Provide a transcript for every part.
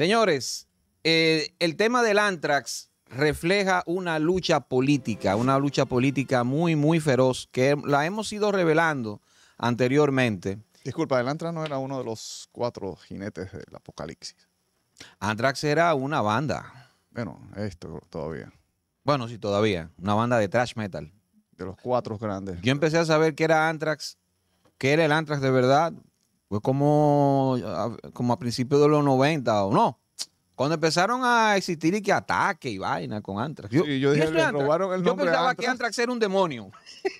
Señores, eh, el tema del antrax refleja una lucha política, una lucha política muy, muy feroz, que la hemos ido revelando anteriormente. Disculpa, el antrax no era uno de los cuatro jinetes del apocalipsis. Anthrax era una banda. Bueno, esto todavía. Bueno, sí, todavía. Una banda de thrash metal. De los cuatro grandes. Yo empecé a saber que era Anthrax, que era el Anthrax de verdad, fue como, como a principios de los 90 o no. Cuando empezaron a existir y que ataque y vaina con Anthrax. Yo, sí, yo dije, le robaron el nombre Yo pensaba que Anthrax era un demonio.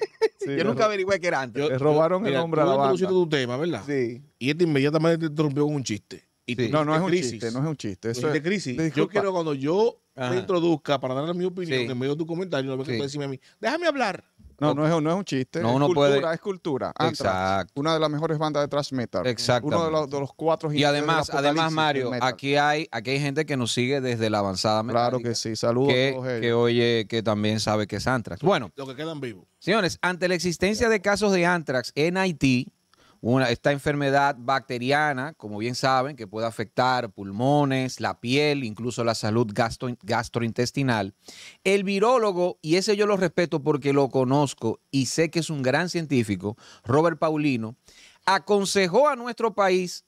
Sí, yo nunca averigüé que era Anthrax. Le robaron el nombre a la banda. tu tema, ¿verdad? Sí. Y este inmediatamente te interrumpió con un chiste. Y no, no es un chiste, no es un chiste. Eso es de crisis. Yo quiero cuando yo me introduzca para darle mi opinión en medio de tu comentario, no sí. que decirme a mí, déjame hablar. No, no es, no es un chiste. No, es, cultura, puede... es cultura. Exacto. Una de las mejores bandas de thrash metal. Exacto. Uno de los, de los cuatro Y además, además Mario, aquí hay, aquí hay gente que nos sigue desde la avanzada metálica. Claro que sí. Saludos que, a todos ellos. Que oye, que también sabe que es Anthrax. Bueno. Los que quedan vivos. Señores, ante la existencia de casos de Anthrax en Haití, una, esta enfermedad bacteriana, como bien saben, que puede afectar pulmones, la piel, incluso la salud gastro, gastrointestinal. El virólogo, y ese yo lo respeto porque lo conozco y sé que es un gran científico, Robert Paulino, aconsejó a nuestro país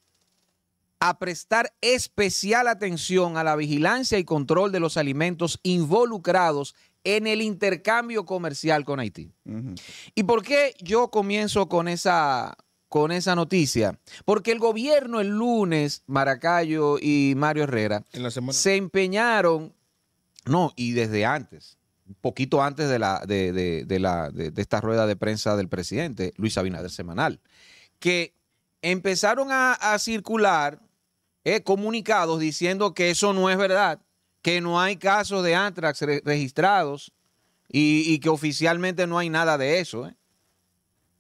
a prestar especial atención a la vigilancia y control de los alimentos involucrados en el intercambio comercial con Haití. Uh -huh. ¿Y por qué yo comienzo con esa, con esa noticia? Porque el gobierno el lunes, Maracayo y Mario Herrera, en la semana. se empeñaron, no, y desde antes, un poquito antes de, la, de, de, de la, de, esta rueda de prensa del presidente, Luis Abinader Semanal, que empezaron a, a circular eh, comunicados diciendo que eso no es verdad, que no hay casos de antrax re registrados y, y, que oficialmente no hay nada de eso. ¿eh?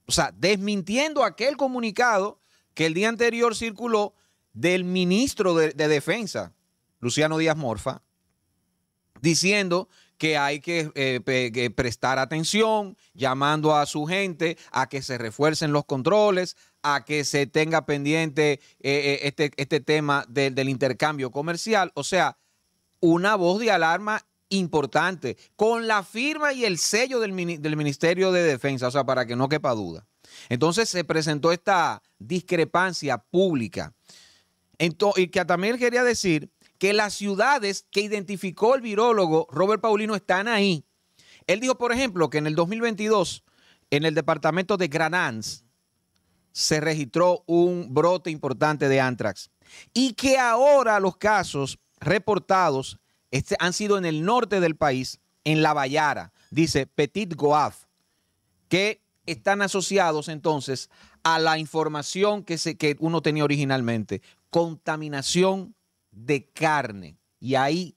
O sea, desmintiendo aquel comunicado que el día anterior circuló del ministro de, de Defensa, Luciano Díaz Morfa, diciendo que hay que, eh, que, prestar atención, llamando a su gente a que se refuercen los controles, a que se tenga pendiente eh, este, este tema de, del intercambio comercial. O sea, una voz de alarma importante, con la firma y el sello del, del, Ministerio de Defensa, o sea, para que no quepa duda. Entonces se presentó esta discrepancia pública. Entonces, y que también quería decir que las ciudades que identificó el virólogo Robert Paulino están ahí. Él dijo, por ejemplo, que en el 2022, en el departamento de Granans, se registró un brote importante de antrax y que ahora los casos reportados este, han sido en el norte del país, en La Vallara, dice Petit Goaf, que están asociados entonces a la información que, se, que uno tenía originalmente, contaminación de carne. Y ahí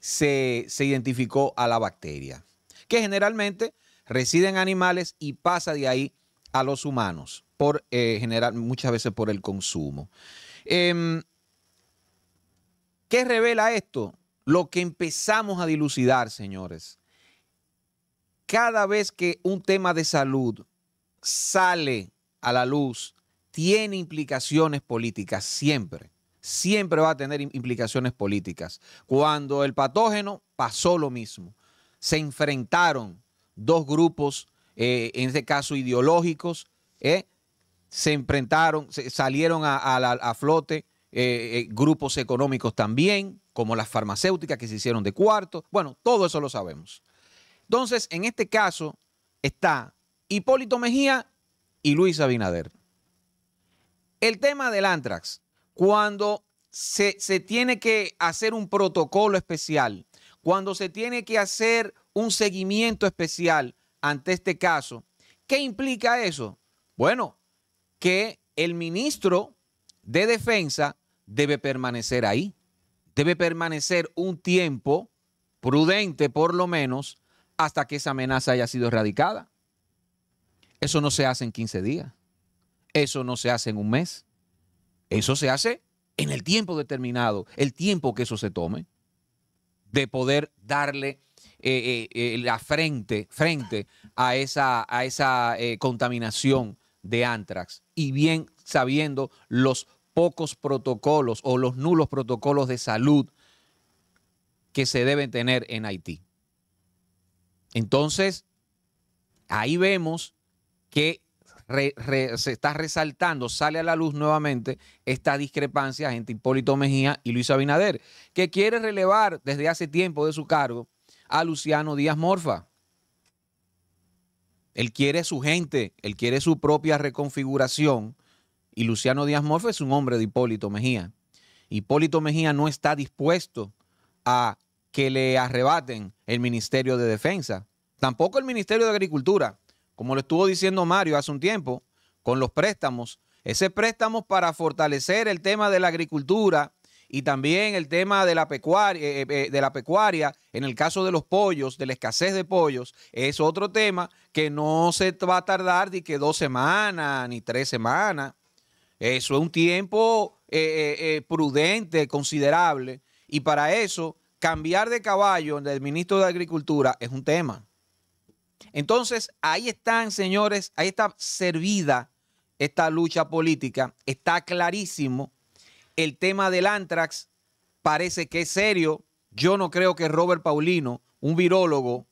se, se identificó a la bacteria, que generalmente reside en animales y pasa de ahí a los humanos, por eh, general, muchas veces por el consumo. Eh, ¿Qué revela esto? Lo que empezamos a dilucidar, señores. Cada vez que un tema de salud sale a la luz, tiene implicaciones políticas, siempre. Siempre va a tener implicaciones políticas. Cuando el patógeno pasó lo mismo. Se enfrentaron dos grupos, eh, en este caso ideológicos, eh, se enfrentaron, salieron a, a, a flote eh, grupos económicos también, como las farmacéuticas que se hicieron de cuarto. Bueno, todo eso lo sabemos. Entonces, en este caso está Hipólito Mejía y Luis Abinader. El tema del antrax, cuando se, se tiene que hacer un protocolo especial, cuando se tiene que hacer un seguimiento especial ante este caso, ¿qué implica eso? Bueno, que el ministro de Defensa debe permanecer ahí. Debe permanecer un tiempo prudente, por lo menos, hasta que esa amenaza haya sido erradicada. Eso no se hace en 15 días. Eso no se hace en un mes. Eso se hace en el tiempo determinado, el tiempo que eso se tome, de poder darle eh, eh, la frente, frente a esa, a esa eh, contaminación de antrax y bien sabiendo los pocos protocolos o los nulos protocolos de salud que se deben tener en Haití. Entonces, ahí vemos que se está resaltando, sale a la luz nuevamente esta discrepancia entre Hipólito Mejía y Luis Abinader, que quiere relevar desde hace tiempo de su cargo a Luciano Díaz Morfa. Él quiere su gente, él quiere su propia reconfiguración y Luciano Díaz Morfa es un hombre de Hipólito Mejía. Hipólito Mejía no está dispuesto a que le arrebaten el Ministerio de Defensa, tampoco el Ministerio de Agricultura como lo estuvo diciendo Mario hace un tiempo, con los préstamos. Ese préstamo para fortalecer el tema de la agricultura y también el tema de la pecuaria, eh, eh, eh, de la pecuaria, en el caso de los pollos, de la escasez de pollos, es otro tema que no se va a tardar ni que dos semanas ni tres semanas. Eso es un tiempo prudente, considerable, y para eso cambiar de caballo del ministro de Agricultura es un tema. Entonces, ahí están, señores, ahí está servida esta lucha política. Está clarísimo. El tema del antrax parece que es serio. Yo no creo que Robert Paulino, un virólogo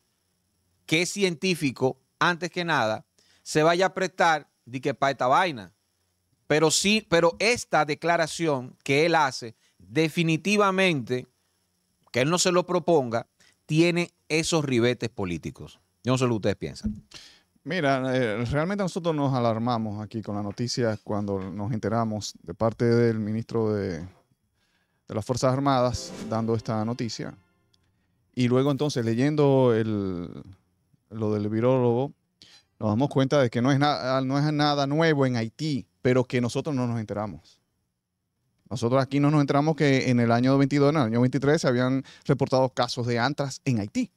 que es científico, antes que nada, se vaya a prestar de que para esta vaina. Pero sí, pero esta declaración que él hace, definitivamente, que él no se lo proponga, tiene esos ribetes políticos. Yo no sé lo que ustedes piensan. Mira, eh, realmente nosotros nos alarmamos aquí con la noticia cuando nos enteramos de parte del ministro de, las Fuerzas Armadas dando esta noticia. Y luego entonces leyendo lo del virólogo, nos damos cuenta de que no es nada nuevo en Haití, pero que nosotros no nos enteramos. Nosotros aquí no nos enteramos que en el año 22, en el año 23, se habían reportado casos de antras en Haití.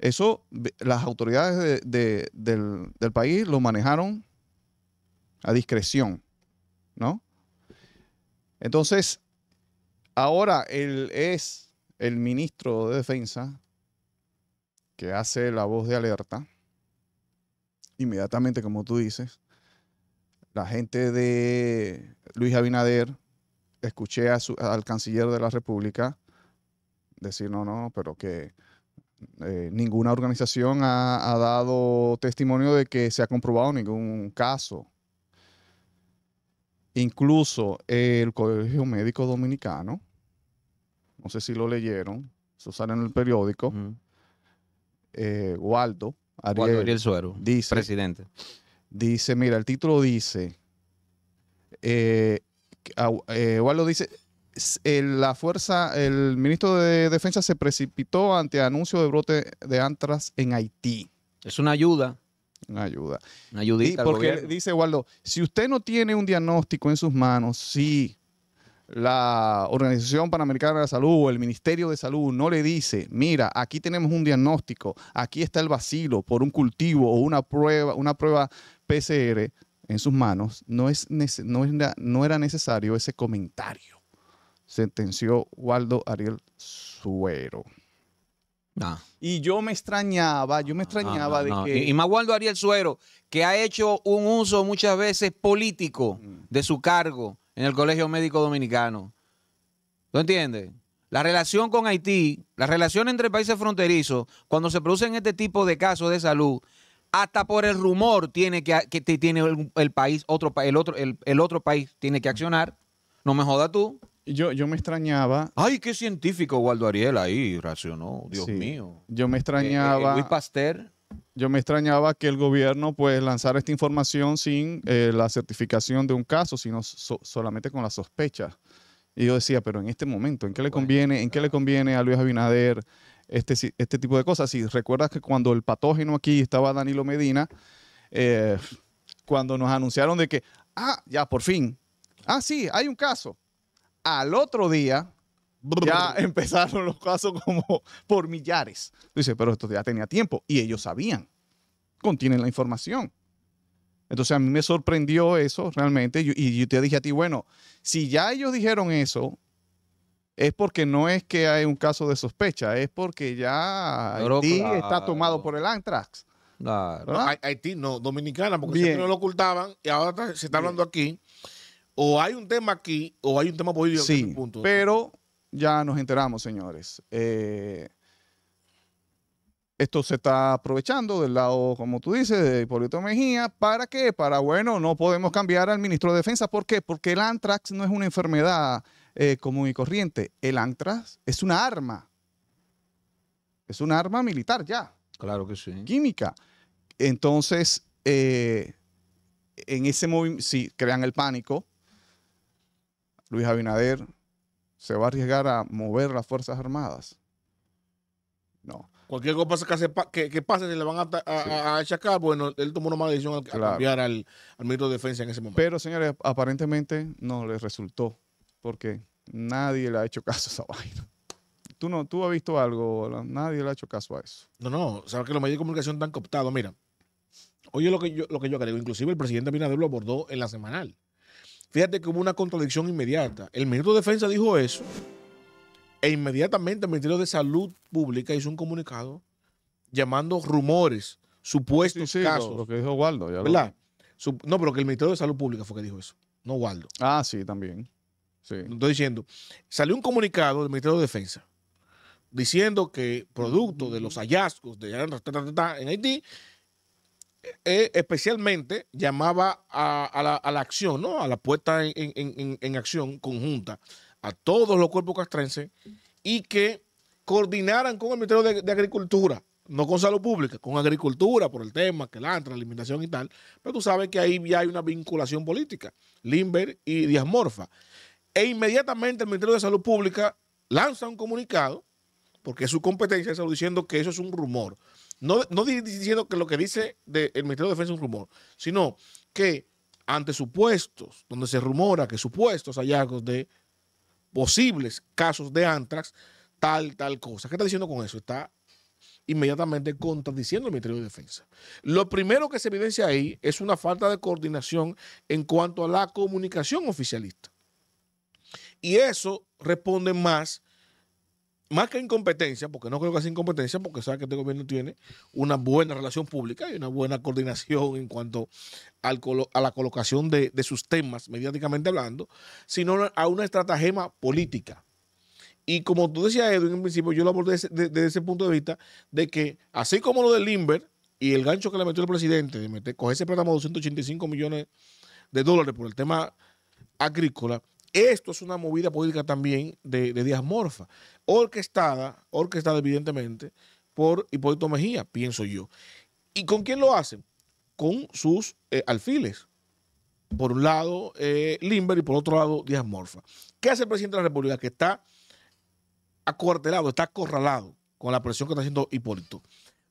Eso, las autoridades del, país lo manejaron a discreción, ¿no? Entonces, ahora él es el ministro de Defensa que hace la voz de alerta. Inmediatamente, como tú dices, la gente de Luis Abinader, escuché al canciller de la República decir, no, no, pero que eh, ninguna organización ha, dado testimonio de que se ha comprobado ningún caso. Incluso el Colegio Médico Dominicano, no sé si lo leyeron, eso sale en el periódico, eh, Waldo, Ariel, Suero, dice, presidente. Dice, mira, el título dice, eh, Waldo dice, la fuerza, el ministro de Defensa se precipitó ante anuncio de brote de antras en Haití. Es una ayuda. Una ayuda. Una ayudita. porque dice Waldo, si usted no tiene un diagnóstico en sus manos, si la Organización Panamericana de la Salud o el Ministerio de Salud no le dice, mira, aquí tenemos un diagnóstico, aquí está el vacilo por un cultivo o una prueba, una prueba PCR en sus manos, no, es, no, no era necesario ese comentario sentenció Waldo Ariel Suero. Ah. Y yo me extrañaba, yo me extrañaba de que... Y, más Waldo Ariel Suero, que ha hecho un uso muchas veces político mm. de su cargo en el Colegio Médico Dominicano. ¿Tú entiendes? La relación con Haití, la relación entre países fronterizos, cuando se producen este tipo de casos de salud, hasta por el rumor tiene que, que tiene el, país, otro, el, otro, el otro país tiene que accionar. No me jodas tú. Yo, yo me extrañaba. Ay, qué científico Waldo Ariel ahí racionó, Dios mío. Yo me extrañaba. Eh, eh, Luis Pasteur. Yo me extrañaba que el gobierno pues lanzara esta información sin eh, la certificación de un caso, sino solamente con la sospecha. Y yo decía, pero en este momento, ¿en qué le conviene, en qué le conviene a Luis Abinader este, este tipo de cosas? Si recuerdas que cuando el patógeno aquí estaba Danilo Medina, cuando nos anunciaron de que, ah, ya por fin, ah, sí, hay un caso al otro día ya empezaron los casos como por millares. Dice, pero esto ya tenía tiempo y ellos sabían, contienen la información. Entonces a mí me sorprendió eso realmente y yo te dije a ti, bueno, si ya ellos dijeron eso, es porque no es que hay un caso de sospecha, es porque ya Haití está tomado por el antrax. Haití no, Dominicana, porque siempre no lo ocultaban y ahora se está hablando aquí o hay un tema aquí o hay un tema político. Sí, pero ya nos enteramos, señores. Eh, esto se está aprovechando del lado, como tú dices, de Hipólito Mejía. ¿Para qué? Para, bueno, no podemos cambiar al ministro de Defensa. ¿Por qué? Porque el antrax no es una enfermedad eh, común y corriente. El antrax es una arma. Es una arma militar ya. Claro que sí. Química. Entonces, eh, en ese movimiento, si crean el pánico, Luis Abinader se va a arriesgar a mover las Fuerzas Armadas. No. Cualquier cosa que, que, pase, se le van a, achacar, bueno, él tomó una mala decisión al, cambiar al, ministro de Defensa en ese momento. Pero, señores, aparentemente no le resultó, porque nadie le ha hecho caso a esa vaina. Tú, no, tú has visto algo, nadie le ha hecho caso a eso. No, no, sabes que los medios de comunicación están cooptados. Mira, oye lo que yo, lo que yo creo, inclusive el presidente Abinader lo abordó en la semanal. Fíjate que hubo una contradicción inmediata. El ministro de Defensa dijo eso e inmediatamente el Ministerio de Salud Pública hizo un comunicado llamando rumores, supuestos casos. Lo que dijo Waldo. ¿Verdad? No, pero que el Ministerio de Salud Pública fue que dijo eso, no Waldo. Ah, sí, también. Sí. Estoy diciendo, salió un comunicado del Ministerio de Defensa diciendo que producto de los hallazgos de en Haití, eh, especialmente llamaba a, la, acción, ¿no? a la puesta en acción conjunta a todos los cuerpos castrenses y que coordinaran con el Ministerio de, Agricultura, no con salud pública, con agricultura por el tema, que la la alimentación y tal. Pero tú sabes que ahí ya hay una vinculación política, Limber y Díaz Morfa. E inmediatamente el Ministerio de Salud Pública lanza un comunicado, porque es su competencia, diciendo que eso es un rumor. No, no diciendo que lo que dice el Ministerio de Defensa es un rumor, sino que ante supuestos, donde se rumora que supuestos hallazgos de posibles casos de antrax, tal, tal cosa. ¿Qué está diciendo con eso? Está inmediatamente contradiciendo el Ministerio de Defensa. Lo primero que se evidencia ahí es una falta de coordinación en cuanto a la comunicación oficialista. Y eso responde más más que incompetencia, porque no creo que sea incompetencia, porque sabe que este gobierno tiene una buena relación pública y una buena coordinación en cuanto al a la colocación de, sus temas, mediáticamente hablando, sino a una estratagema política. Y como tú decías, Edwin, en principio, yo lo abordé desde, ese punto de vista, de que así como lo del Limber y el gancho que le metió el presidente de meter, coger ese préstamo de 285 millones de dólares por el tema agrícola, esto es una movida política también de, Díaz Morfa, orquestada, orquestada evidentemente por Hipólito Mejía, pienso yo. ¿Y con quién lo hacen? Con sus eh, alfiles. Por un lado, eh, Limber y por otro lado, Díaz Morfa. ¿Qué hace el presidente de la República? Que está acuartelado, está acorralado con la presión que está haciendo Hipólito.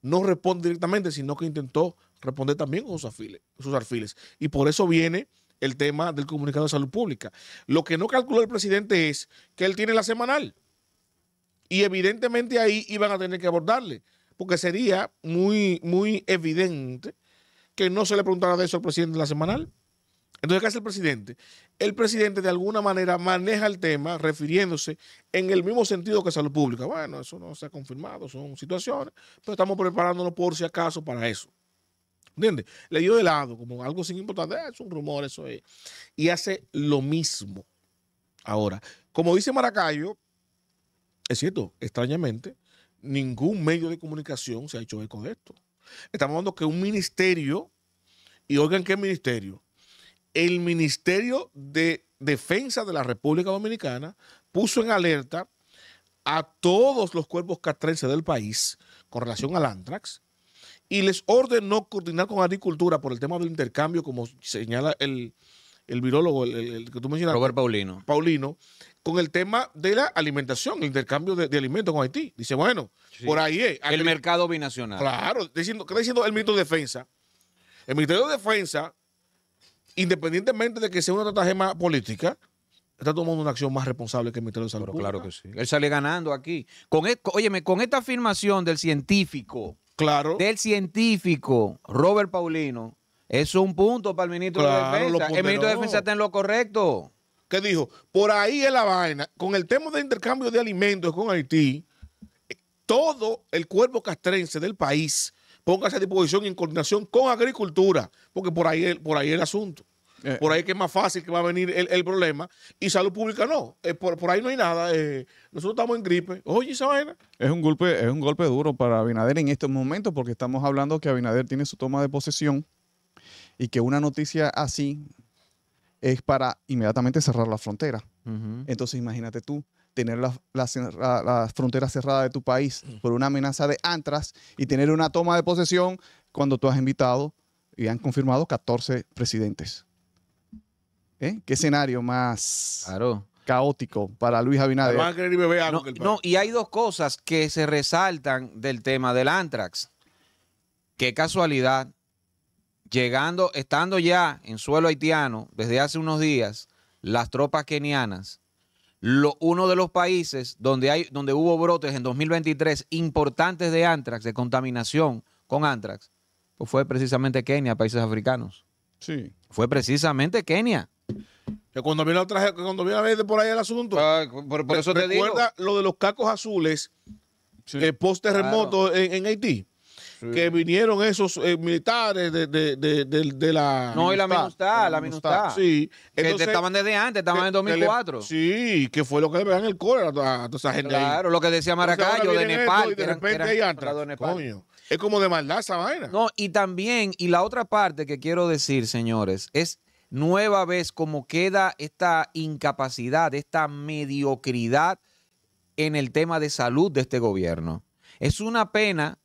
No responde directamente, sino que intentó responder también con sus sus alfiles. Y por eso viene el tema del comunicado de salud pública. Lo que no calculó el presidente es que él tiene la semanal. Y evidentemente ahí iban a tener que abordarle, porque sería muy, muy evidente que no se le preguntara de eso al presidente de la semanal. Entonces, ¿qué hace el presidente? El presidente de alguna manera maneja el tema refiriéndose en el mismo sentido que salud pública. Bueno, eso no se ha confirmado, son situaciones, pero estamos preparándonos por si acaso para eso. ¿Entiendes? Le dio de lado, como algo sin importancia, ah, es un rumor, eso es. Y hace lo mismo. Ahora, como dice Maracayo, es cierto, extrañamente, ningún medio de comunicación se ha hecho eco de esto. Estamos hablando que un ministerio, y oigan qué ministerio, el Ministerio de Defensa de la República Dominicana puso en alerta a todos los cuerpos castrenses del país con relación al antrax y les ordenó coordinar con agricultura por el tema del intercambio, como señala el, el virólogo, el, que tú mencionaste. Robert Paulino. Paulino, con el tema de la alimentación, el intercambio de, alimentos con Haití. Dice, bueno, por ahí es. El mercado binacional. Claro, diciendo, ¿qué está diciendo el ministro de Defensa? El Ministerio de Defensa, independientemente de que sea una estratagema política, está tomando una acción más responsable que el Ministerio de Salud. claro que sí. Él sale ganando aquí. Con, e, óyeme, con esta afirmación del científico claro. del científico Robert Paulino, es un punto para el ministro de Defensa. El ministro de Defensa está en lo correcto. ¿Qué dijo? Por ahí es la vaina. Con el tema de intercambio de alimentos con Haití, todo el cuerpo castrense del país póngase a disposición en coordinación con agricultura, porque por ahí, por ahí es el asunto. Eh, por ahí que es más fácil que va a venir el, el problema. Y salud pública no. Eh, por, por ahí no hay nada. eh, nosotros estamos en gripe. Oye, esa vaina. Es un golpe, es un golpe duro para Abinader en estos momentos porque estamos hablando que Abinader tiene su toma de posesión y que una noticia así es para inmediatamente cerrar la frontera. Entonces imagínate tú tener la, la cerra- la frontera cerrada de tu país por una amenaza de antras y tener una toma de posesión cuando tú has invitado y han confirmado 14 presidentes. ¿Eh? ¿Qué escenario más Claro. caótico para Luis Abinader? Van a querer ir beber agua No, que el no, país. y hay dos cosas que se resaltan del tema del Antrax. Qué casualidad, llegando, estando ya en suelo haitiano desde hace unos días, las tropas kenianas, lo- uno de los países donde, hay, donde hubo brotes en 2023 importantes de Antrax, de contaminación con Antrax, pues fue precisamente Kenia, países africanos. Sí. Fue precisamente Kenia. Que cuando viene, otra, que cuando viene a ver de por ahí el asunto. por, por eso te digo. Recuerda lo de los cacos azules Sí. eh, post terremoto en, en Haití. Que vinieron esos eh, militares de, de, de, la. No, y la Minustah, la. Minustah. Sí. Que Entonces, estaban desde antes, estaban en que- que le- 2004. sí, que fue lo que le pegan el cólera a toda, a toda esa gente ahí. Claro, lo que decía Maracayo de Nepal. y que de repente eran hay Nepal. Coño, Es como de maldad esa vaina. No, y también, y la otra parte que quiero decir, señores, es nueva vez como queda esta incapacidad, esta mediocridad en el tema de salud de este gobierno. Es una pena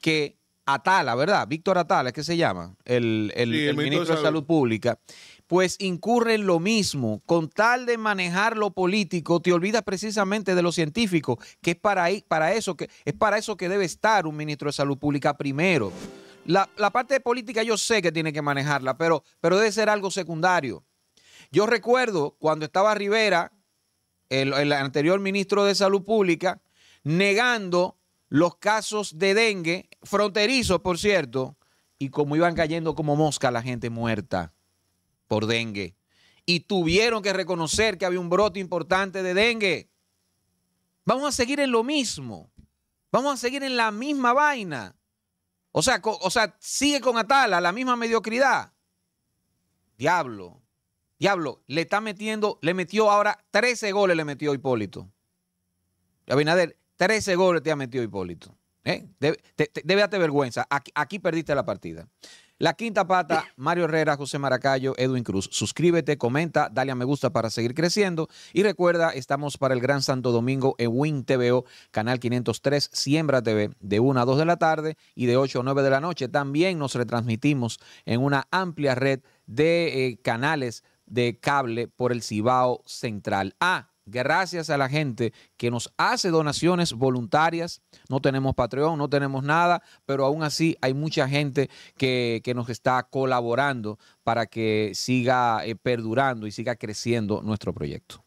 que Atala, ¿verdad? Víctor Atala, que se llama, el, el- Sí, el el ministro de ministro de Salud. Salud Pública, pues incurre en lo mismo. Con tal de manejar lo político, te olvidas precisamente de lo científico, que es para, ahí, para eso que es para eso que debe estar un ministro de Salud Pública primero. La, la parte política yo sé que tiene que manejarla, pero, pero debe ser algo secundario. Yo recuerdo cuando estaba Rivera, el, el anterior ministro de Salud Pública, negando los casos de dengue, fronterizos, por cierto, y como iban cayendo como mosca la gente muerta por dengue. Y tuvieron que reconocer que había un brote importante de dengue. Vamos a seguir en lo mismo. Vamos a seguir en la misma vaina. O sea, o sea, sigue con Atala, la misma mediocridad. Diablo. Diablo, le está metiendo, le metió ahora 13 goles, le metió Hipólito. Abinader, 13 goles te ha metido Hipólito. ¿Eh? Darte vergüenza. Aquí perdiste la partida. La quinta pata, Mario Herrera, José Maracayo, Edwin Cruz. Suscríbete, comenta, dale a me gusta para seguir creciendo. Y recuerda, estamos para el Gran Santo Domingo en Win TVO, canal 503, Siembra TV, de 1 a 2 de la tarde y de 8 a 9 de la noche. También nos retransmitimos en una amplia red de eh, canales de cable por el Cibao Central. Ah, gracias a la gente que nos hace donaciones voluntarias. No tenemos Patreon, no tenemos nada, pero aún así hay mucha gente que, que nos está colaborando para que siga eh, perdurando y siga creciendo nuestro proyecto.